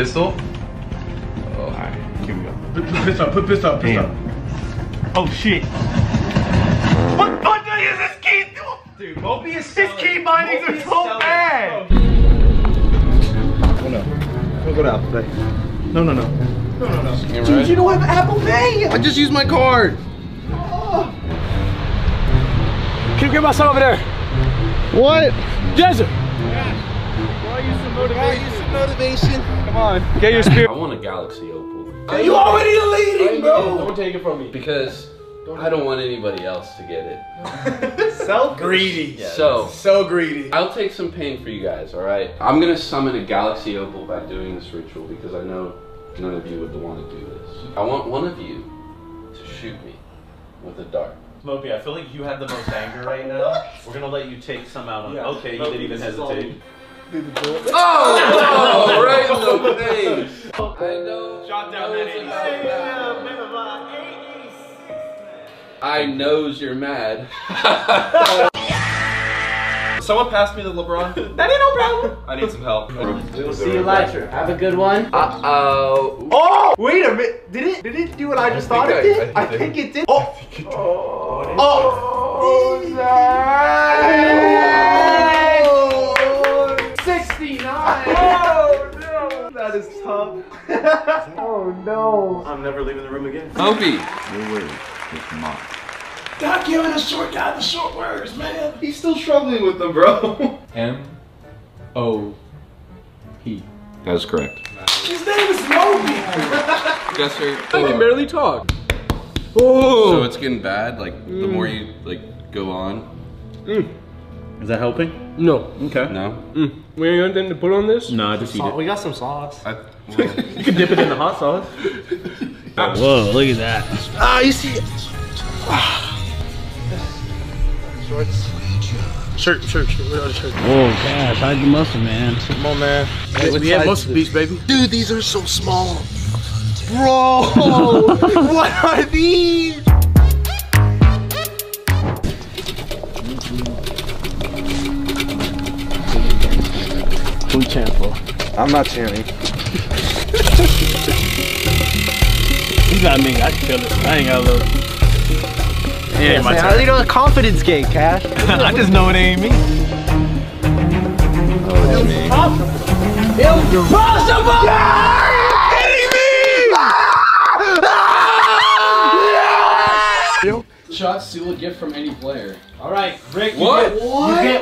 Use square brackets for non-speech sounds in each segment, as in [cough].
Okay, pistol. Oh, alright, here we go. Put put pistol put pistol pistol up. Oh shit. What what the is this key doing? Dude, Moby is His key bindings are so bad. Oh no. Don't go to Apple Pay. No, no, no. No, no, no. Dude, you don't have Apple Pay! I just used my card! Can you get my son over there? What? Desert. Motivation. Come on. Get your spirit. I want a Galaxy Opal. Are you already leading, bro. Don't take it from me. Because I don't want anybody else to get it. [laughs] So greedy. So, So greedy. I'll take some pain for you guys, alright? I'm gonna summon a Galaxy Opal by doing this ritual because I know none of you would want to do this. I want one of you to shoot me with a dart. Moby, I feel like you have the most anger right now. [laughs] We're gonna let you take some out on. Okay, you didn't even hesitate. Oh, right in the face! I know. Shot down knows that I'm I knows you're mad. [laughs] Someone passed me the LeBron. [laughs] That ain't no problem. I need some help. We'll see you later. Have a good one. Uh oh. Oh! Wait a minute. Did it did it do what I just thought it I- did? I I think think it did. Oh! Oh! Oh! 69! Oh no! That is tough. [laughs] oh no. I'm never leaving the room again. Moby. Stop giving the short guy the short words, man. He's still struggling with them, bro. [laughs] M O P. That's correct. His name is Moby. [laughs] Guess who? I can barely talk. Oh. So it's getting bad. Like the more you like go on. Mm. Is that helping? No. Okay. No. We ain't got anything to put on this? No, I just eat it. We got some sauce. I, [laughs] well, You can dip it in the hot sauce. Whoa, look at that. Ah, you see it. Shirt, shirt, shirt. Where are the shirts? Oh, gosh, hide your muscle, man. Come on, man. what we have muscle is beats, baby. Dude, these are so small. Bro, [laughs] [laughs] what are these? Who champo? I'm not chanting. You got me. I can feel it. I ain't got a look. Yeah, my How turn. you know a confidence game, Cash? [laughs] I just know it ain't me. Oh, Shot steal a gift from any player. All right, Rick. You What? Get,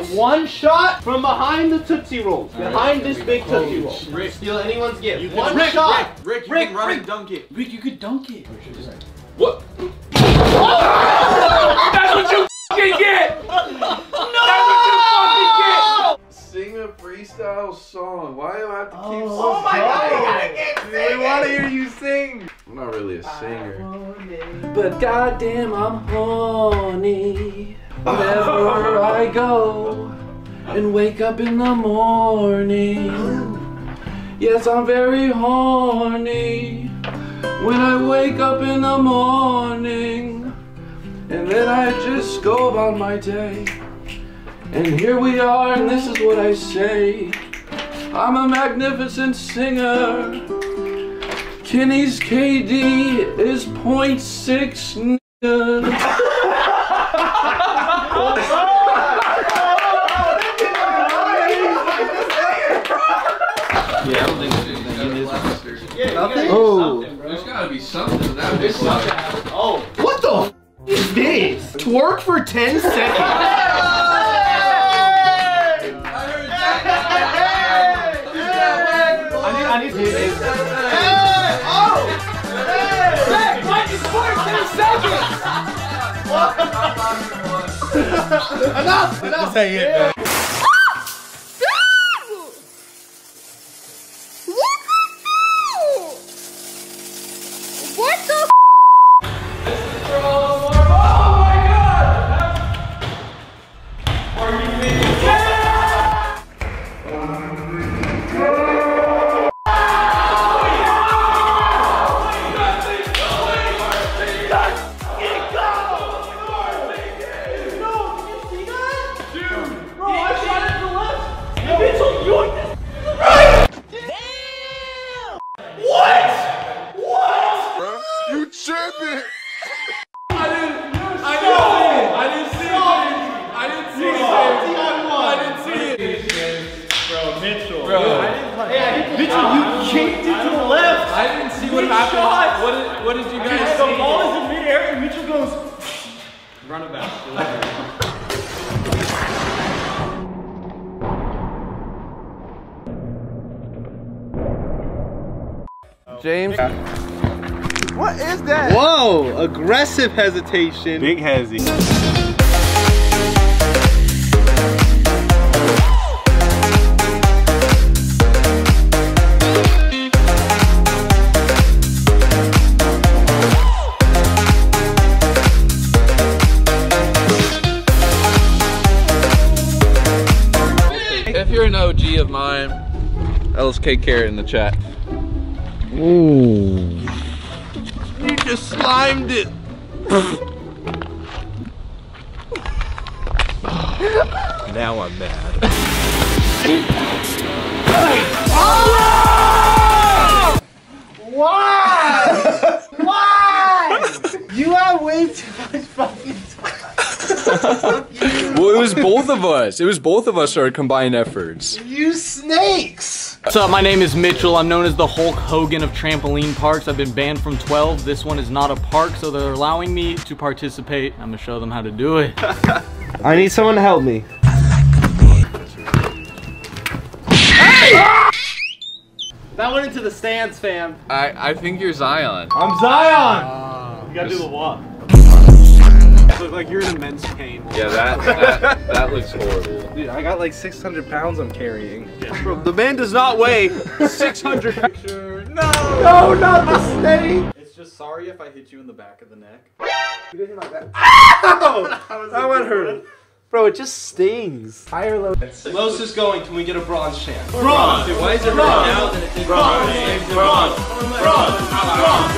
you get one shot from behind the Tootsie Roll. behind this big Tootsie Roll. Rick, steal anyone's gift. one Rick, shot. Rick, Rick, you Rick, can run Rick. and dunk it. Rick, you could dunk it. what? [laughs] That's what you fucking get! That's what you fucking get! Sing a freestyle song. Why do I have to keep oh, singing? Oh my god, you gotta get We want to hear you sing. I'm not really a singer. But goddamn, I'm horny. Whenever I go and wake up in the morning. Yes, I'm very horny. When I wake up in the morning. And then I just go about my day. And here we are, and this is what I say. I'm a magnificent singer. Kenny's KD is 0.6. Yeah, I don't think so. Oh, There's gotta be something to that. There's something. Oh. what the f- is this? Twerk for 10 seconds. [laughs] This ain't it, man. Mitchell, bro. Mitchell, you kicked it to the left. I didn't see what happened. shot. What did, what did you guys see? The ball is in midair and Mitchell goes. Run it back. James. What is that? Whoa, aggressive hesitation. Big hezzy. If you're an OG of mine, LSK Carrot in the chat. Ooh. You just slimed it. [sighs] Now I'm mad. Why? Why? [laughs] You have way too much fucking Well, it was [laughs] both of us. It was both of us our combined efforts. You snakes! What's up? My name is Mitchell. I'm known as the Hulk Hogan of trampoline parks. I've been banned from 12. This one is not a park, so they're allowing me to participate. I'm gonna show them how to do it. [laughs] I need someone to help me. That went into the stands, fam. I, I think you're Zion. I'm Zion! Ah. You gotta do the walk. Look like you're in immense pain. Yeah, that, that, that looks horrible. Dude, I got like 600 pounds I'm carrying. Bro, The man does not weigh 600 [laughs] picture. No! No, not the snake! It's just sorry if I hit you in the back of the neck. You didn't like [laughs] [laughs] that one hurt. Bro, it just stings. Higher low. Los is going. Can we get a bronze chance? champ? Why is it bronze. now than it did Oh,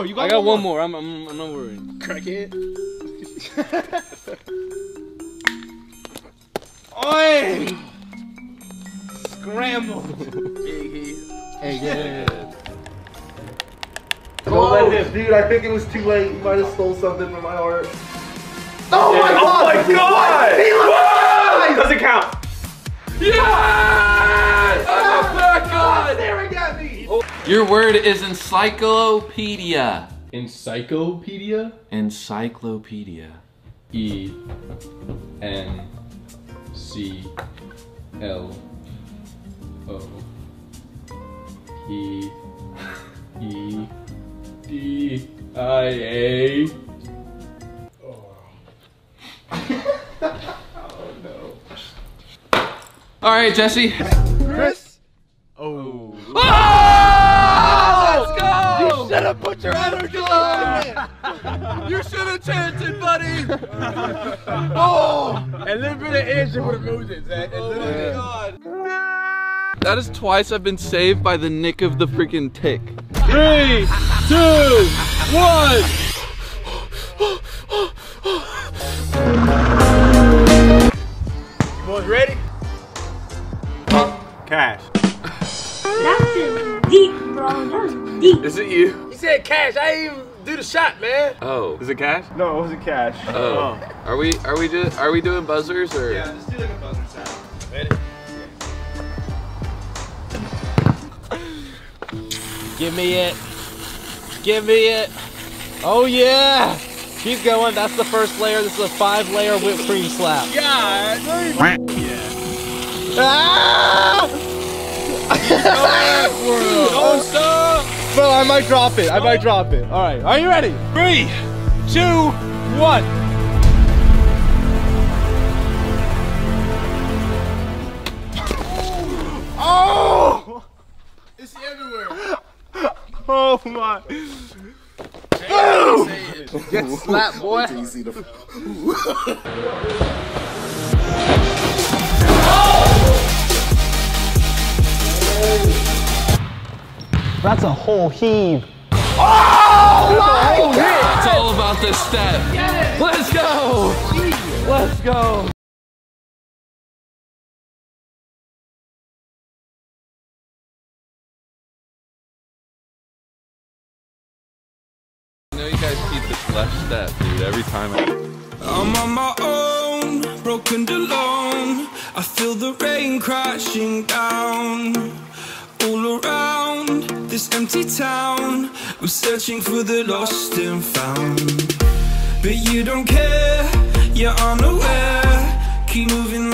more. You got I got one one more. I'm, I'm, I'm not worried. Crackhead. [laughs] Oi! Scramble. Hey, yeah. Don't let him. Dude, I think it was too late. You might have stole something from my heart. Oh my Oh god! my god! He left Doesn't count. Yes! Your word is encyclopedia. Encyclopedia? Encyclopedia. e n c l o p e d i a oh no all right Jesse. Chris? Your energy on You should have chanted, buddy. [laughs] Oh! A little bit of energy would have moved it, Zach. Eh? A oh little bit. That is twice I've been saved by the nick of the freaking tick. Three, two, one. You boys ready? Cash. That's just deep, bro. That's deep. Is it you? He said cash. I didn't even do the shot, man. Oh. Is it cash? No, it wasn't cash. Oh. Are we are we just are we doing buzzers or? Yeah, just do like a buzzer sound. Give me it. Give me it. Oh yeah. Keep going. That's the first layer. This is a five layer whipped cream slap. Yeah. Ah! Don't stop. Bro, I might drop it. I might drop it. All right. Are you ready? Three, two, one. Oh! It's everywhere. [laughs] Oh my. Boom! Get slapped, boy. [laughs] That's a whole heave. Oh it's all about the step. Let's go. Let's go. No you guys keep this left step, dude. Every time. I... I'm on my own, broken alone. I feel the rain crashing down all around this empty town. I'm searching for the lost and found, but you don't care. You're unaware. Keep moving